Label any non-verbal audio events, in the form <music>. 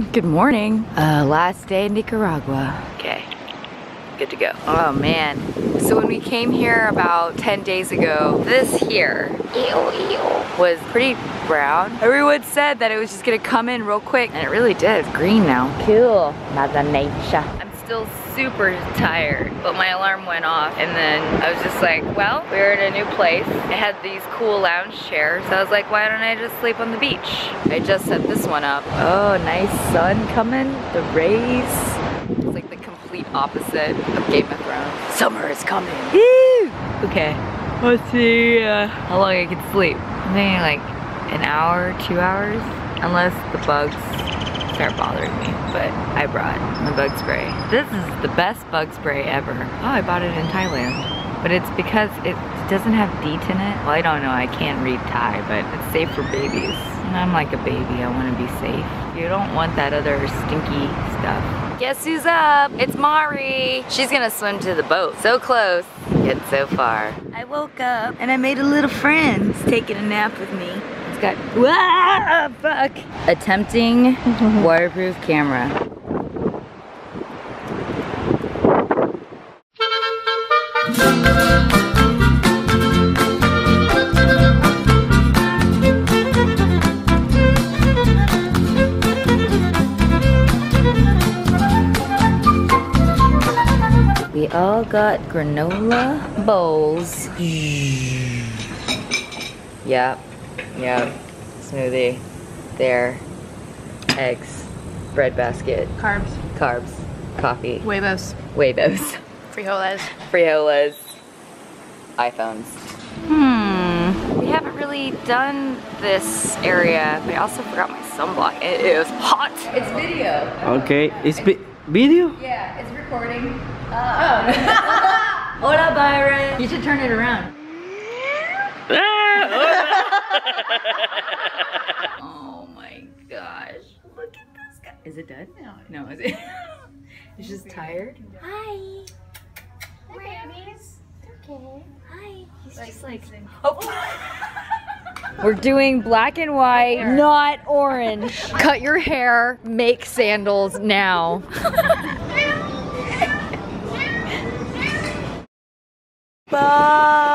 <laughs> Good morning. Uh, last day in Nicaragua. Okay, good to go. Oh man. So when we came here about 10 days ago, this here was pretty brown. Everyone said that it was just gonna come in real quick and it really did. It's green now. Cool. Mother Nature. Still super tired, but my alarm went off and then I was just like, well, we're in a new place. It had these cool lounge chairs. So I was like, why don't I just sleep on the beach? I just set this one up. Oh, nice sun coming, the rays. It's like the complete opposite of Game of Thrones. Summer is coming. Woo! Okay, let's see uh, how long I can sleep. I'm like an hour, two hours, unless the bugs start bothering me, but I brought my bug spray. This is the best bug spray ever. Oh, I bought it in Thailand. But it's because it doesn't have DEET in it. Well, I don't know, I can't read Thai, but it's safe for babies. And I'm like a baby, I wanna be safe. You don't want that other stinky stuff. Guess who's up? It's Mari. She's gonna swim to the boat. So close, yet so far. I woke up and I made a little friend. Taking a nap with me got, ah, fuck. Attempting <laughs> waterproof camera. We all got granola bowls. yep. Yep. Smoothie. There. Eggs. Bread basket. Carbs. Carbs. Coffee. Huevos. Huevos. Frijoles. Frijoles. iPhones. Hmm. We haven't really done this area. But I also forgot my sunblock. It is hot. It's video. Okay. It's vi video? Yeah, it's recording. Uh, oh. <laughs> Hola, Byron. You should turn it around. Oh my gosh. Look at this guy. Is it dead? No. No, is it? <laughs> it's just tired. Hi. Hi, babies. Okay. Hi. He's like, just like, oh. <laughs> We're doing black and white, not orange. Cut your hair, make sandals now. <laughs> Bye.